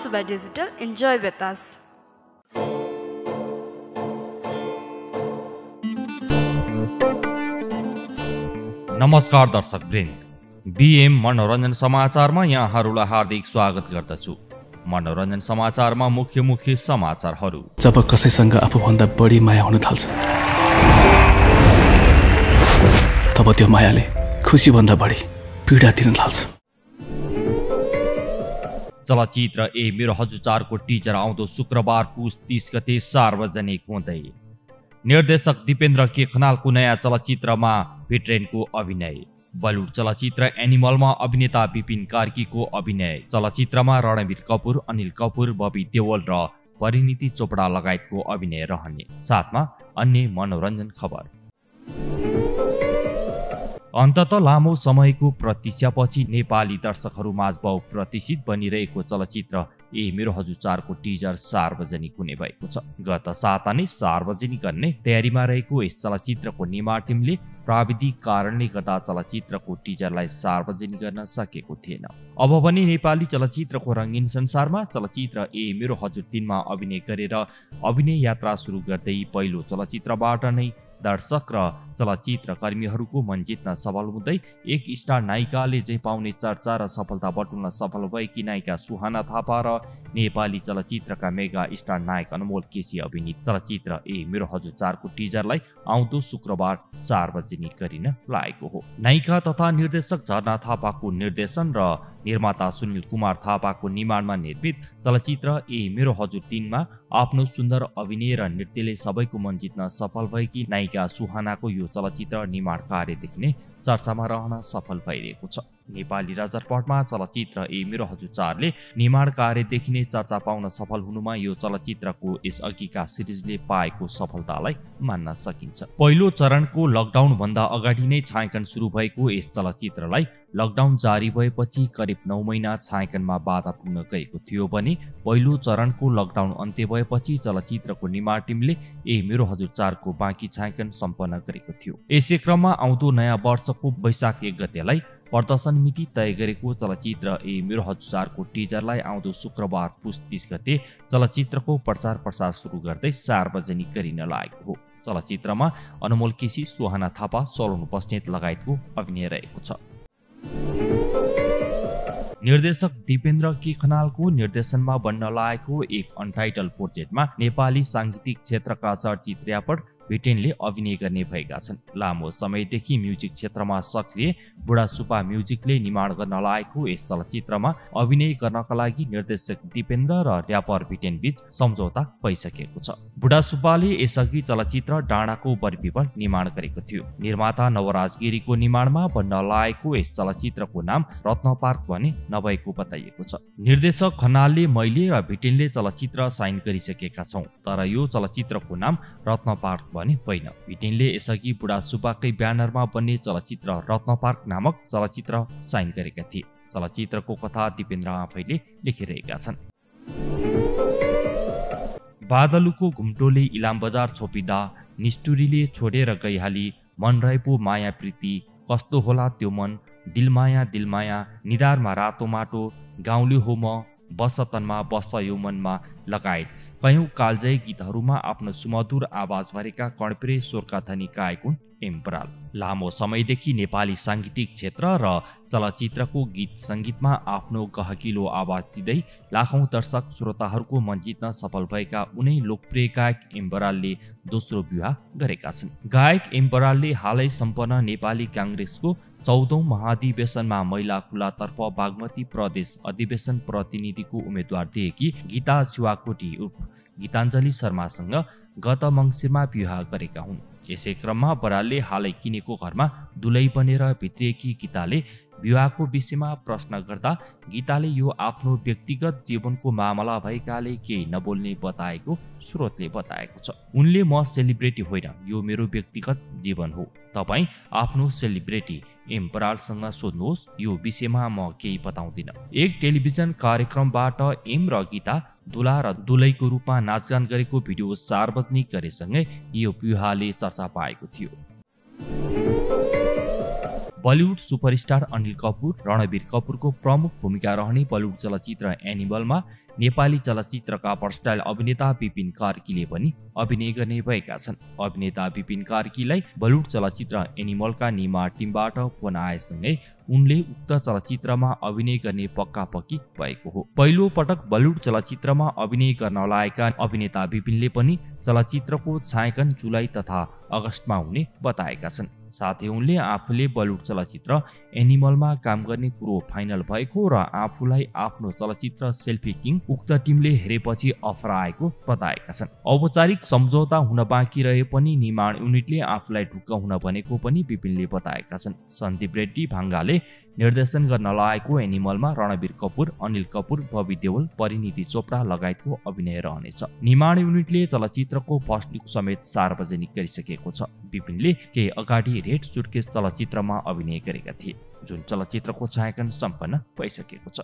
Suba Digital. Enjoy with us. नमस्कार दर्शक वृन्द BM मनोरञ्जन समाचारमा यहाँहरूलाई हार्दिक स्वागत गर्दछु मनोरञ्जन समाचारमा मुख्य मुख्य समाचारहरू जब कसैसँग आफूभन्दा बढी माया हुन थाल्छ तब त्यो मायाले खुसीभन्दा बढी पीडा दिन थाल्छ चलचित्र ए मेरो हजुरचारको टिजर आउँदो शुक्रबार पुस तिस गते सार्वजनिक हुँदै। निर्देशक दिपेन्द्र के खनालको नयाँ चलचित्रमा भिट्रेनको अभिनय। बलिउड चलचित्र एनिमलमा अभिनेता विपिन कार्कीको अभिनय। चलचित्रमा रणवीर कपुर अनिल कपुर बबी देवल र परिणीति चोपडा लगायतको अभिनय रहने। साथमा अन्य मनोरञ्जन खबर। अन्तत लामो समयको प्रतीक्षापछि नेपाली दर्शकहरूमाझ बहुप्रतिष्ठित बनिरहेको चलचित्र ए मेरो हजुर चारको टिजर सार्वजनिक हुने भएको छ। गत साता नै सार्वजनिक गर्ने तयारीमा रहेको यस चलचित्रको निर्माण टिमले प्राविधिक कारणले गर्दा चलचित्रको टिजरलाई सार्वजनिक गर्न सकेको थिएन। अब पनि नेपाली चलचित्रको रङ्गीन संसारमा चलचित्र ए मेरो हजुर तिनमा अभिनय गरेर अभिनय यात्रा सुरु गर्दै पहिलो चलचित्रबाट नै दर्शक र चलचित्र कर्मीहरूको मन जित्न सफल हुँदै एक स्टार नायिकाले चाहिँ पाउने चर्चा र सफलता बटुल्न सफल भएकी नायिका सुहाना थापा र नेपाली चलचित्रका मेगा स्टार नायक अनमोल केसी अभिनीत चलचित्र ए मेरो हजुर चारको टिजरलाई आउँदो शुक्रबार सार्वजनिक गरिन लागेको हो। नायिका तथा निर्देशक झरना थापाको निर्देशन र निर्माता सुनिल कुमार थापाको निर्माणमा निर्मित चलचित्र ए मेरो हजुर तिनमा आफ्नो सुन्दर अभिनय र नृत्यले सबैको मन जित्न सफल भएकी नायिका सुहानाको यो चलचित्र निर्माण कार्यदेखि नै चर्चामा रहन सफल भइरहेको छ। नेपाली राजरपटमा चलचित्र ए मेरो हजुर चारले निर्माण कार्यदेखि नै चर्चा पाउन सफल हुनुमा यो चलचित्रको यसअघिका सिरिजले पाएको सफलतालाई मान्न सकिन्छ। पहिलो चरणको लकडाउन भन्दा अगाडि नै छायाङ्कन सुरु भएको यस चलचित्रलाई लकडाउन जारी भएपछि करिब नौ महिना छायाङ्कनमा बाधा पुग्न गएको थियो भने पहिलो चरणको लकडाउन अन्त्य भएपछि चलचित्रको निर्माण टिमले ए मेरो हजुर चारको बाँकी छायाङ्कन सम्पन्न गरेको थियो। यसै क्रममा आउँदो नयाँ वर्षको वैशाख एक गतेलाई प्रदर्शन मिति तय गरेको चलचित्र ए मेरो हजुरको टिजरलाई आउँदो शुक्रबार पुस तिस गते चलचित्रको प्रचार प्रसार सुरु गर्दै सार्वजनिक गरिन लागेको हो। चलचित्रमा अनमोल केसी सोहाना थापा सलोन बस्नेत लगायतको अभिनय रहेको छ। निर्देशक दिपेन्द्र के खनालको निर्देशनमा बन्न लागेको एक अनटाइटल प्रोजेक्टमा नेपाली साङ्गीतिक क्षेत्रका चर्चित भिटेनले अभिनय गर्ने भएका छन्। लामो समयदेखि म्युजिक क्षेत्रमा सक्रिय बुढासुपा म्युजिकले निर्माण गर्न लागेको यस चलचित्रमा अभिनय गर्नका लागि निर्देशक दिपेन्द्र र ऱ्यापर भिटेन बीच सम्झौता भइसकेको छ। बुढासुपाले यसअघि चलचित्र डाँडाको बरपिपल निर्माण गरेको थियो। निर्माता नवराज गिरीको निर्माणमा बन्न लागेको यस चलचित्रको नाम रत्न पार्क भने नभएको बताइएको छ। निर्देशक खनालले मैले र भिटेनले चलचित्र साइन गरिसकेका छौँ तर यो चलचित्रको नाम रत्न पार्क भने होइन। भिटेनले यसअघि बुढा सुब्बाकै ब्यानरमा बन्ने चलचित्र रत्न पार्क नामक चलचित्र साइन गरेका थिए। चलचित्रको कथा दिपेन्द्र आफैले लेखिरहेका छन्। बादलुको घुम्टोले इलाम बजार छोपिँदा निष्ठुरीले छोडेर गइहाली मन रहेको माया प्रीति कस्तो होला त्यो मन? दिलमाया दिलमाया निधारमा रातो माटो गाउँले हो म बसतनमा बस यो मनमा लगायत कयौँ कालजय गीतहरूमा आफ्नो सुमधुर आवाज भरेका कर्णप्रिय गायक हुन् एम्पराल। लामो समयदेखि नेपाली साङ्गीतिक क्षेत्र र चलचित्रको गीत सङ्गीतमा आफ्नो गहकिलो आवाज दिँदै लाखौँ दर्शक श्रोताहरूको मन जित्न सफल भएका उनै लोकप्रिय गायक एम्बरालले दोस्रो विवाह गरेका छन्। गायक एम्बरालले हालै सम्पन्न नेपाली काङ्ग्रेसको चौधौँ महाधिवेशनमा महिला खुलातर्फ बागमती प्रदेश अधिवेशन प्रतिनिधिको उम्मेद्वार दिएकी गीता चुवाकोटी उर्फ गीताञ्जली शर्मासँग गत मङ्सिरमा विवाह गरेका हुन्। यसै क्रममा बरालले हालै किनेको घरमा दुलै बनेर भित्रिएकी गीताले विवाहको विषयमा प्रश्न गर्दा गीताले यो आफ्नो व्यक्तिगत जीवनको मामला भएकाले केही नबोल्ने बताएको स्रोतले बताएको छ। उनले म सेलिब्रेटी होइन यो मेरो व्यक्तिगत जीवन हो। तपाईँ आफ्नो सेलिब्रेटी एम सोध्नुहोस् यो विषयमा म केही बताउँदिनँ। एक टेलिभिजन कार्यक्रमबाट एम र गीता दुला र दुलैको रूपमा नाचगान गरेको भिडियो सार्वजनिक गरेसँगै यो विवाहले चर्चा पाएको थियो। बलिउड सुपरस्टार अनिल कपुर रणवीर कपुरको प्रमुख भूमिका रहने बलिउड चलचित्र एनिमलमा नेपाली चलचित्रका भर्स्टाइल अभिनेता विपिन कार्कीले पनि अभिनय गर्ने भएका छन्। अभिनेता विपिन कार्कीलाई बलिउड चलचित्र एनिमलका निर्माण टिमबाट फोन आएसँगै उनले उक्त चलचित्रमा अभिनय गर्ने पक्का पक्की भएको हो। पहिलो पटक बलिउड चलचित्रमा अभिनय गर्न लागेका अभिनेता विपिनले पनि चलचित्रको छायाङ्कन जुलाई तथा अगस्तमा हुने बताएका छन्। साथै उनले आफूले बलिउड चलचित्र एनिमलमा काम गर्ने कुरो फाइनल भएको र आफूलाई आफ्नो चलचित्र सेल्फी किङ उक्त टिमले हेरेपछि अफर आएको बताएका छन्। औपचारिक सम्झौता हुन बाँकी रहे पनि निर्माण युनिटले आफूलाई ढुक्क हुन भनेको पनि विपिनले बताएका छन्। सन्दीप रेड्डी भाङ्गाले निर्देशन गर्न लागेको एनिमलमा रणवीर कपुर अनिल कपुर बबी देवल परिणिति चोपडा लगायतको अभिनय रहनेछ। निर्माण युनिटले चलचित्रको फर्स्ट लुक समेत सार्वजनिक गरिसकेको छ। विपिनले केही अगाडि रेड सुर्केस चलचित्रमा अभिनय गरेका थिए जुन चलचित्रको छायाङ्कन सम्पन्न भइसकेको छ।